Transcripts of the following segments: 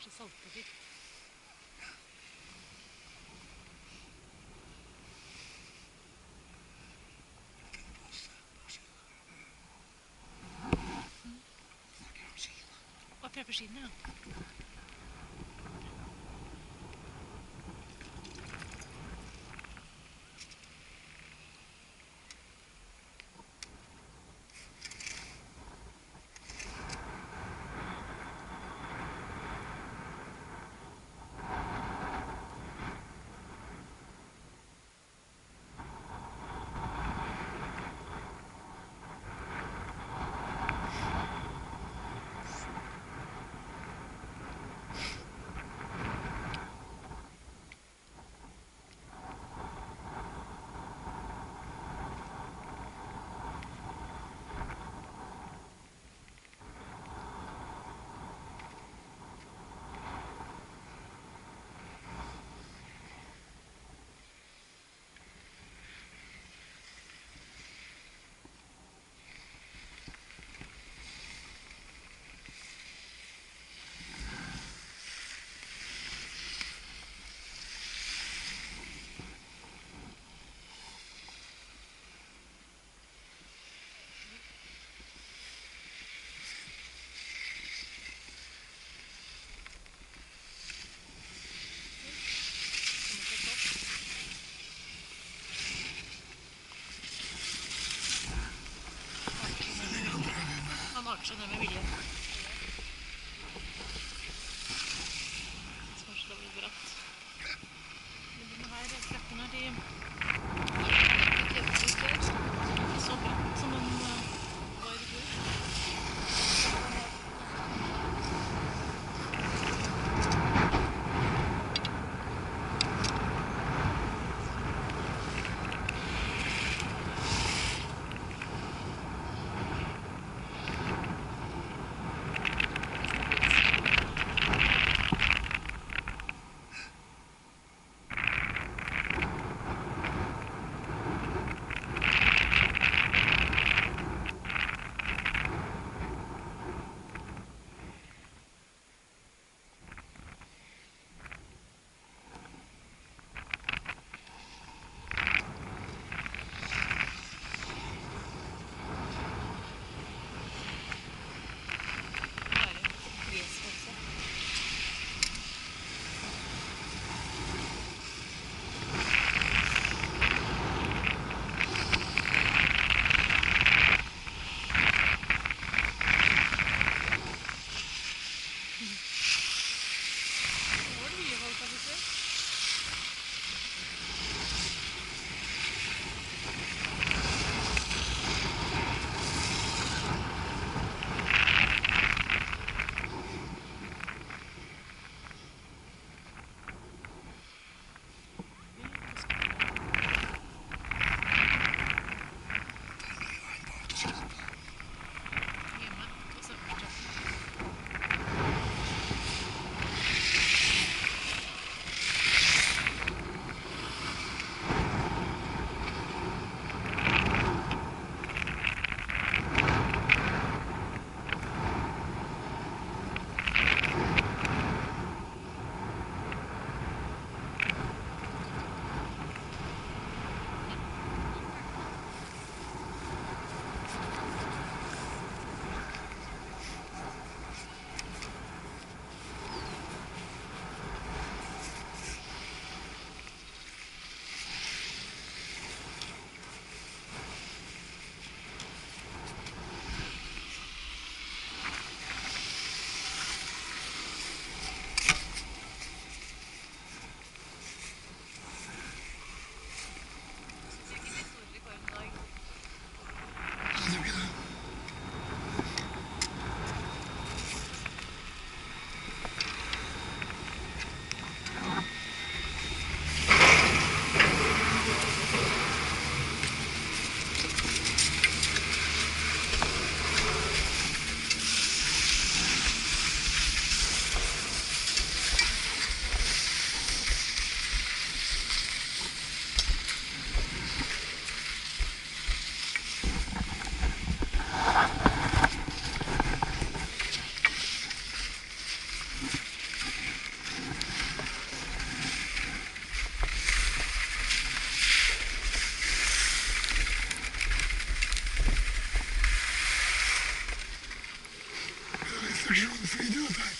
kanskje saltet litt. Og pepperskinene, ja. What you afraid of?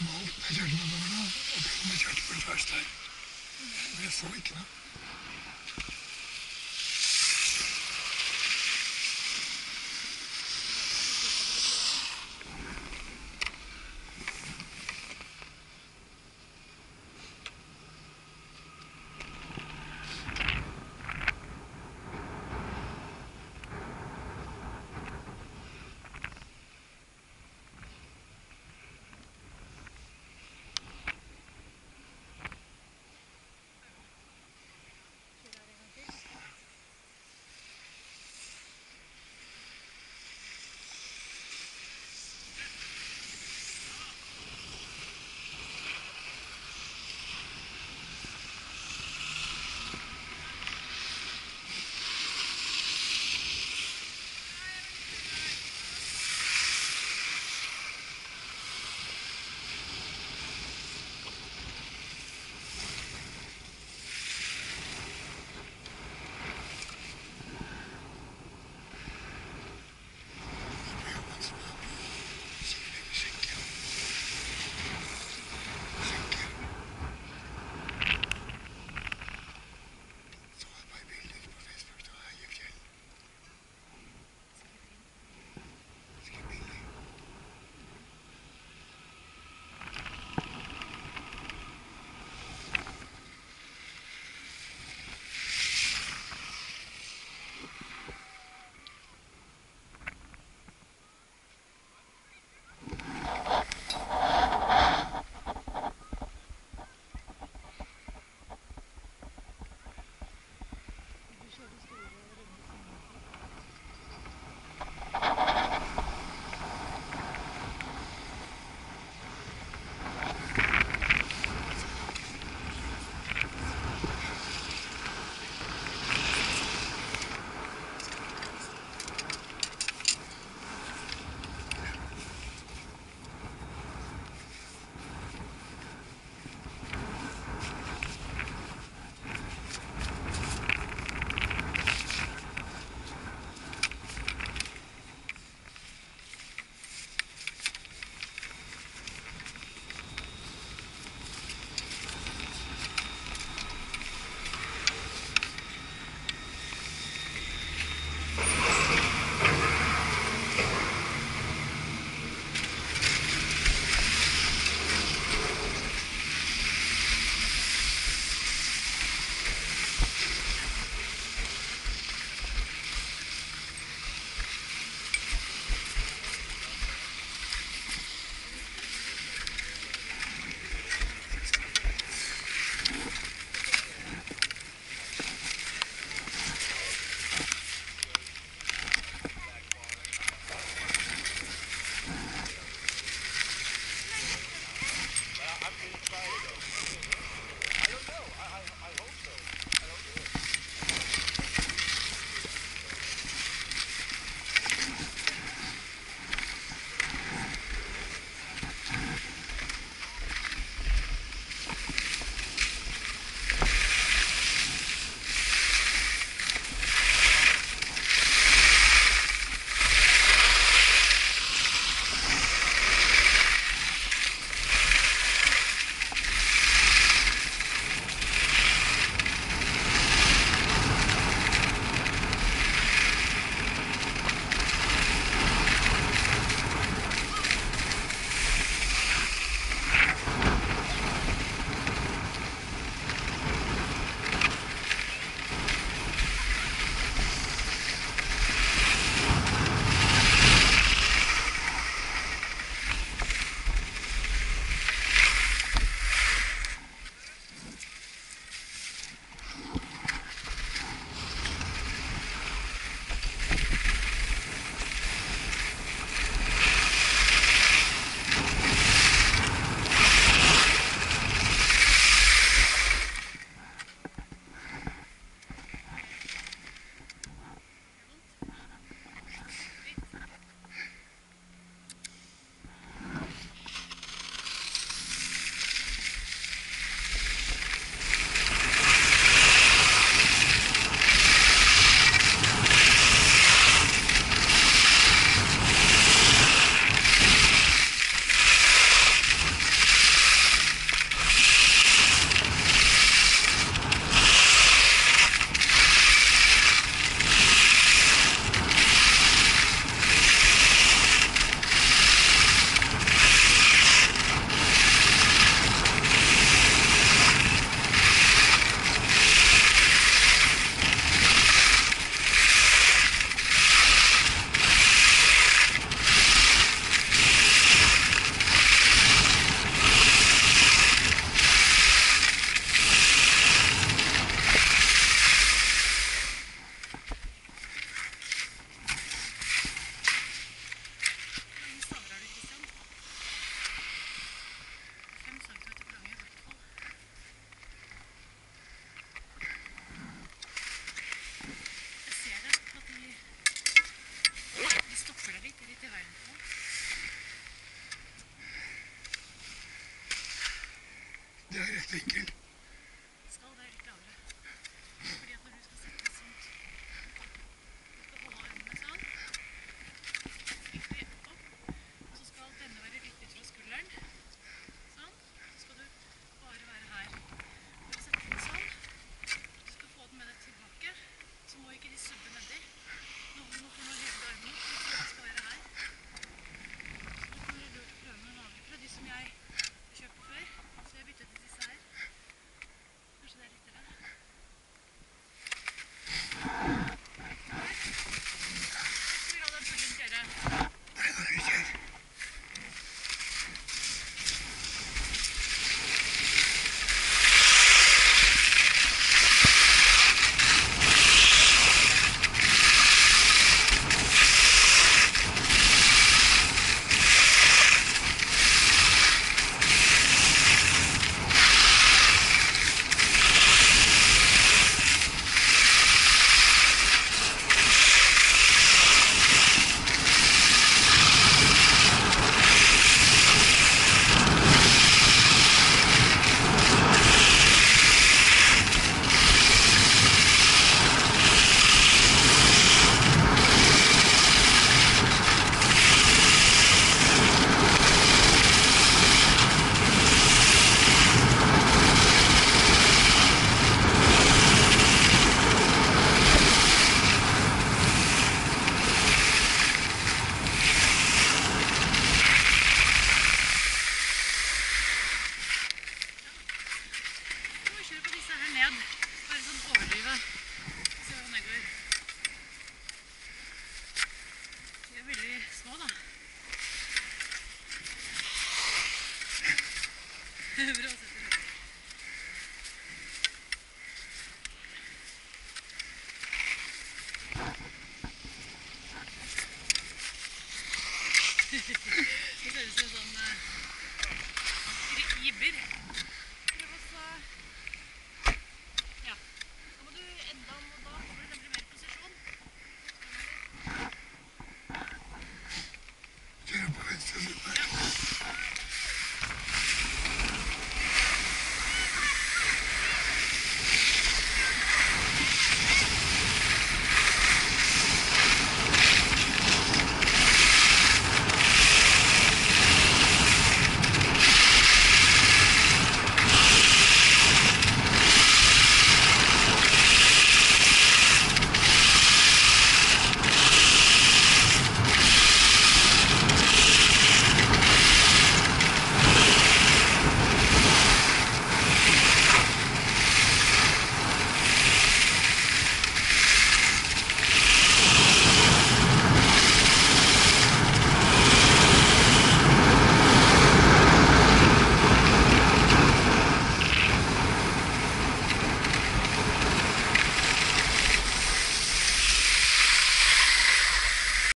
som opp med kjøkkenbordet og begynne med kjøkkenbordet først her. Det så ikke noe.